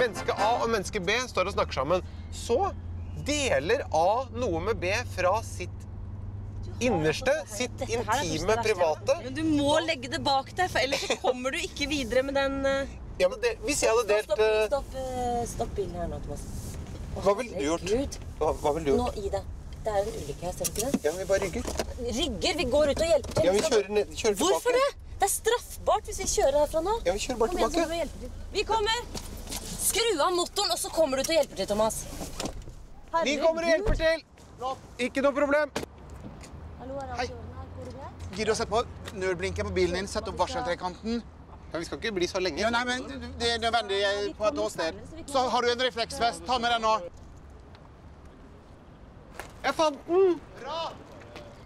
Menneske A og menneske B står og snakker sammen. Så deler A noe med B fra sitt innerste, sitt intime, private. Men du må legge det bak deg, for ellers så kommer du ikke videre med den eh, Ja, men det, Hvis jeg hadde delt Stopp, stopp, stopp, eh, stopp bilen her nå, Thomas. Å, Hva ville du gjort? Hva, hva vil du Nå, gjort? Ida. Det er en ulykke her, ser du ikke det? Ja, men vi bare rygger. Rygger, vi går ut og hjelper til. Ja, vi kjører, ned, kjører tilbake. Hvorfor det? Det er straffbart hvis vi kjører herfra nå. Ja, vi kjører bare Kom tilbake. Vi kommer! Skru av motoren, og så kommer du til å hjelpe til, Thomas. Vi kommer og hjelper til! Ikke noe problem. Hallo, er alt i orden her? Går det greit? Gidder du å sette på nødblinken på bilen din? Sette opp varseltrekanten? Ja, vi skal ikke bli så lenge. Ja, nei, men Det er nødvendig eh, på et åsted. Så har du en refleksvest. Ta med den nå. Jeg fant den!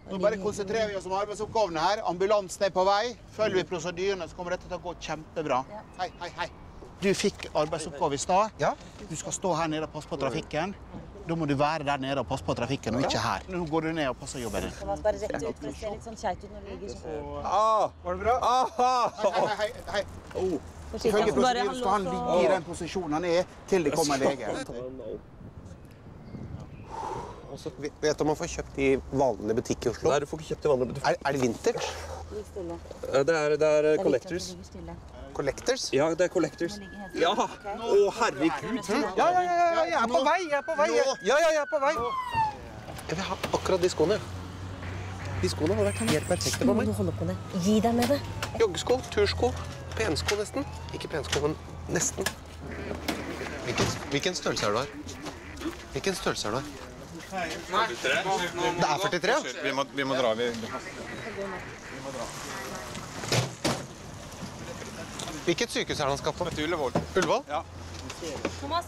Nå bare konsentrerer vi oss om arbeidsoppgavene her. Ambulansen er på vei. Følger vi prosedyrene, så kommer dette til å gå kjempebra. Hei, hei, hei. Du fikk arbeidsoppgave i stad. Ja. Du skal stå her nede og passe på trafikken. Da må du være der nede og passe på trafikken, og ikke her. Nå går du ned og passer jobben din. Bare rett ut, for det ser litt sånn kjeit ut når du ligger sånn. Ah, var det bra? Aha! Hei, hei, hei. hei. Ifølge prosedyren skal han ligge i den posisjonen han er, til det kommer en lege. Altså, vet vet du om man får kjøpt i vanlig butikk i Oslo? Nei, du får ikke kjøpt i vanlige. Er, er det vintage? Stille. Eh, Det er, det Det er collectors. Collectors? Ja, det er collectors. Ja! Å, herregud. Ja, ja, ja, ja, jeg er på vei! Jeg er på vei! Ja, ja, jeg er på vei. Jeg vil ha akkurat de skoene. De skoene hadde vært helt perfekte for må meg. du holde på det. Gi deg med det. Joggesko, tursko, pensko nesten. Ikke pensko, men nesten. Hvilken, hvilken størrelse er du her? Hvilken størrelse er du her? Det er 43, ja? Vi må, vi må dra. Vi, Hvilket sykehus er det han skal på? til Ullevål. Ullevål? Ja. Thomas.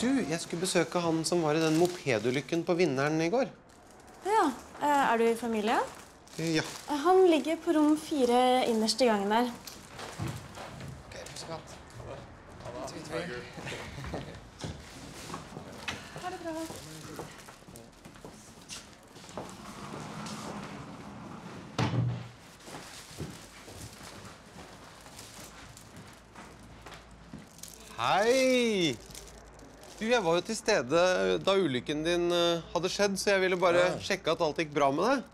Du, jeg skulle besøke han som var i den mopedulykken på Vinneren i går. Ja, eh, Er du i familie? Ja. Han ligger på rom fire innerst i gangen der. Ha det bra. Hei! Du, jeg var jo til stede da ulykken din eh, hadde skjedd, så jeg ville bare sjekke at alt gikk bra med deg.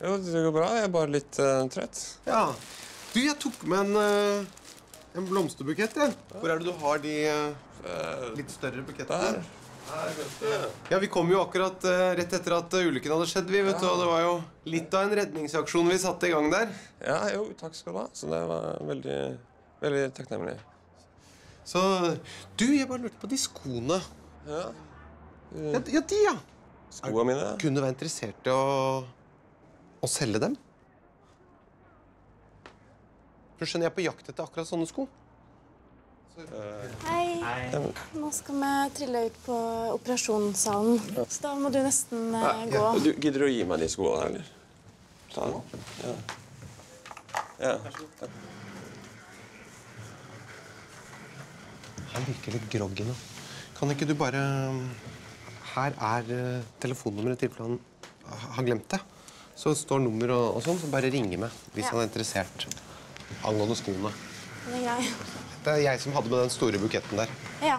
Jo, det går bra. Jeg er bare litt uh, trøtt. Ja. Du, jeg tok med en, uh, en blomsterbukett, jeg. Hvor er det du har de uh, litt større bukettene? Der. Ja, Vi kom jo akkurat uh, rett etter at eh, ulykken hadde skjedd, vi, vet du, og det var jo litt av en redningsaksjon vi satte i gang der. Ja, jo, takk skal du ha. Så det var veldig, veldig takknemlig. Så Du, jeg bare lurte på de skoene. Ja. Ja, ja de, ja. Skoene mine. Ja. Kunne du være interessert i å, å selge dem? Du skjønner, jeg er på jakt etter akkurat sånne sko. Hei. Nå skal vi trille ut på operasjonssalen. Så da må du nesten eh, gå. Du, gidder du å gi meg de skoene, eller? Ta dem. Ja. ja. Takk. Han virker litt groggy nå. Kan ikke du bare Her er eh, telefonnummeret i tilfelle han har glemt det. Så står nummer og, og sånn, så bare ringe meg hvis Ja. han er interessert angående skoene. Det er grei. Det er jeg som hadde med den store buketten der. Ja.